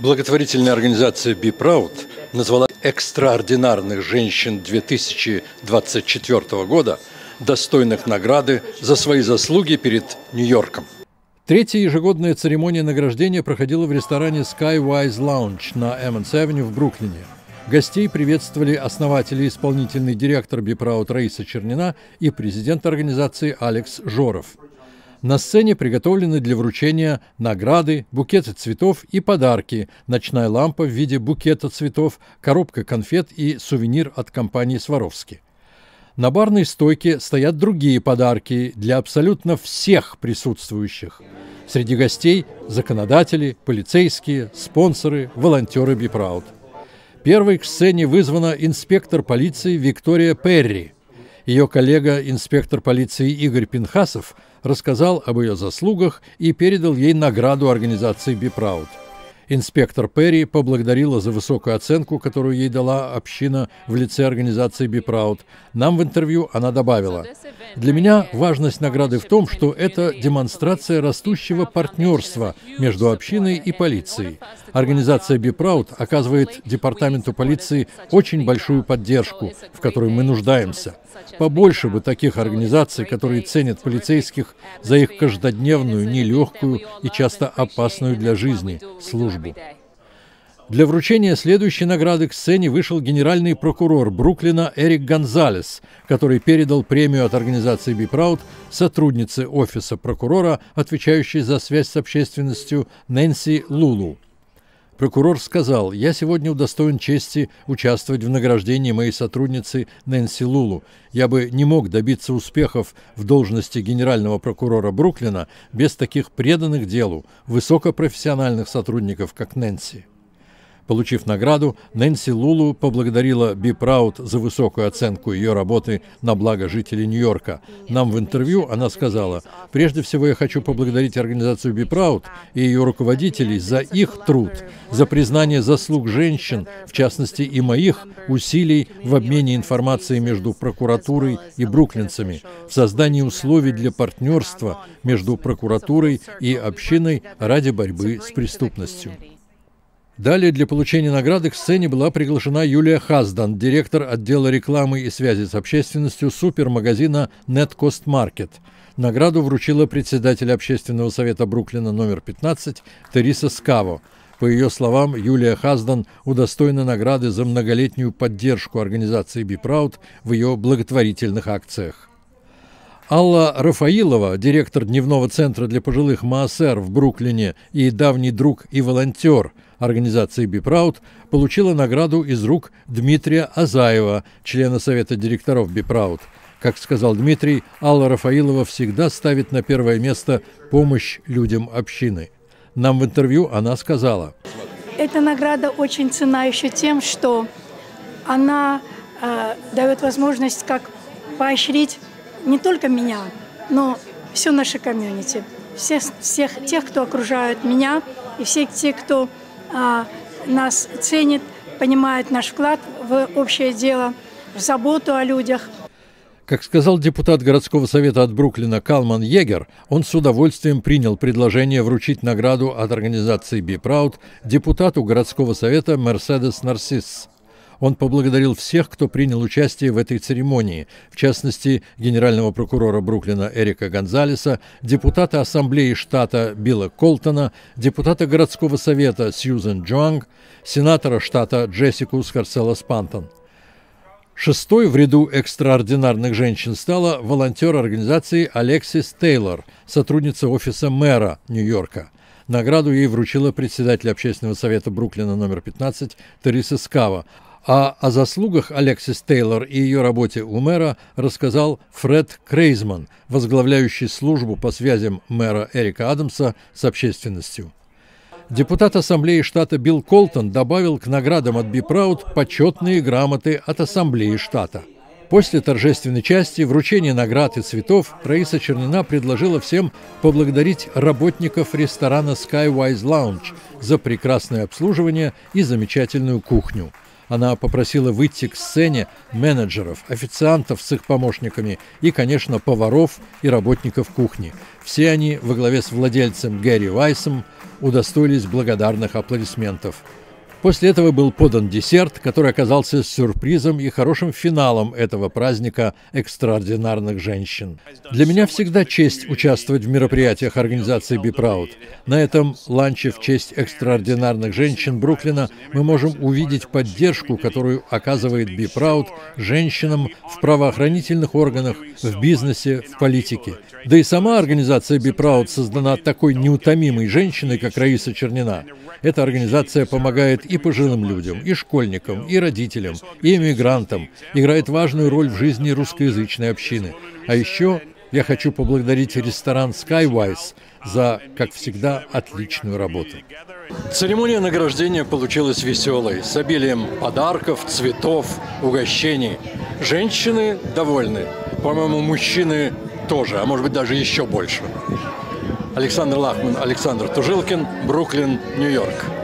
Благотворительная организация Be назвала экстраординарных женщин 2024 года достойных награды за свои заслуги перед Нью-Йорком. Третья ежегодная церемония награждения проходила в ресторане Skywise Lounge на Эммонс Авеню в Бруклине. Гостей приветствовали основатель и исполнительный директор Бипроуд Раиса Чернина и президент организации Алекс Жоров – на сцене приготовлены для вручения награды, букеты цветов и подарки, ночная лампа в виде букета цветов, коробка конфет и сувенир от компании «Сваровски». На барной стойке стоят другие подарки для абсолютно всех присутствующих. Среди гостей – законодатели, полицейские, спонсоры, волонтеры Бипраут. Первой к сцене вызвана инспектор полиции Виктория Перри – ее коллега, инспектор полиции Игорь Пинхасов, рассказал об ее заслугах и передал ей награду организации «Be Proud». Инспектор Перри поблагодарила за высокую оценку, которую ей дала община в лице организации «Be Proud». Нам в интервью она добавила, «Для меня важность награды в том, что это демонстрация растущего партнерства между общиной и полицией. Организация «Be Proud» оказывает департаменту полиции очень большую поддержку, в которой мы нуждаемся. Побольше бы таких организаций, которые ценят полицейских за их каждодневную, нелегкую и часто опасную для жизни службу. Для вручения следующей награды к сцене вышел генеральный прокурор Бруклина Эрик Гонзалес, который передал премию от организации «Бипраут» сотруднице офиса прокурора, отвечающей за связь с общественностью Нэнси Лулу. Прокурор сказал, я сегодня удостоен чести участвовать в награждении моей сотрудницы Нэнси Лулу. Я бы не мог добиться успехов в должности генерального прокурора Бруклина без таких преданных делу, высокопрофессиональных сотрудников, как Нэнси. Получив награду, Нэнси Лулу поблагодарила Би Праут за высокую оценку ее работы на благо жителей Нью-Йорка. Нам в интервью она сказала, «Прежде всего я хочу поблагодарить организацию Би Праут и ее руководителей за их труд, за признание заслуг женщин, в частности и моих, усилий в обмене информацией между прокуратурой и бруклинцами, в создании условий для партнерства между прокуратурой и общиной ради борьбы с преступностью». Далее для получения награды к сцене была приглашена Юлия Хаздан, директор отдела рекламы и связи с общественностью супермагазина Net Cost Market. Награду вручила председатель общественного совета Бруклина номер 15 Териса Скаво. По ее словам, Юлия Хаздан удостоена награды за многолетнюю поддержку организации Proud в ее благотворительных акциях. Алла Рафаилова, директор дневного центра для пожилых МАСР в Бруклине и давний друг и волонтер организации «Be Proud», получила награду из рук Дмитрия Азаева, члена Совета директоров «Be Proud». Как сказал Дмитрий, Алла Рафаилова всегда ставит на первое место помощь людям общины. Нам в интервью она сказала. Эта награда очень ценна еще тем, что она э, дает возможность как поощрить не только меня, но все наше комьюнити, всех, всех тех, кто окружают меня, и всех тех, кто а, нас ценит, понимает наш вклад в общее дело, в заботу о людях. Как сказал депутат городского совета от Бруклина Калман Егер, он с удовольствием принял предложение вручить награду от организации Proud депутату городского совета Мерседес Нарсис. Он поблагодарил всех, кто принял участие в этой церемонии, в частности, генерального прокурора Бруклина Эрика Гонзалеса, депутата Ассамблеи штата Билла Колтона, депутата городского совета Сьюзен Джоанг, сенатора штата Джессику Скарцелла Спантон. Шестой в ряду экстраординарных женщин стала волонтер организации Алексис Тейлор, сотрудница офиса мэра Нью-Йорка. Награду ей вручила председатель общественного совета Бруклина номер 15 Тереса Скава, а о заслугах Алексис Тейлор и ее работе у мэра рассказал Фред Крейзман, возглавляющий службу по связям мэра Эрика Адамса с общественностью. Депутат Ассамблеи штата Билл Колтон добавил к наградам от Be Proud почетные грамоты от Ассамблеи штата. После торжественной части вручения наград и цветов Раиса Чернина предложила всем поблагодарить работников ресторана Skywise Lounge за прекрасное обслуживание и замечательную кухню – Она попросила выйти к сцене менеджеров, официантов с их помощниками и, конечно, поваров и работников кухни. Все они во главе с владельцем Гэри Вайсом удостоились благодарных аплодисментов. После этого был подан десерт, который оказался сюрпризом и хорошим финалом этого праздника экстраординарных женщин. Для меня всегда честь участвовать в мероприятиях организации Be Proud. На этом ланче в честь экстраординарных женщин Бруклина мы можем увидеть поддержку, которую оказывает Be Proud женщинам в правоохранительных органах, в бизнесе, в политике. Да и сама организация Be Proud создана такой неутомимой женщиной, как Раиса Чернина. Эта организация помогает и пожилым людям, и школьникам, и родителям, и иммигрантам, играет важную роль в жизни русскоязычной общины. А еще я хочу поблагодарить ресторан Skywise за, как всегда, отличную работу. Церемония награждения получилась веселой, с обилием подарков, цветов, угощений. Женщины довольны. По-моему, мужчины тоже, а может быть даже еще больше. Александр Лахман, Александр Тужилкин, Бруклин, Нью-Йорк.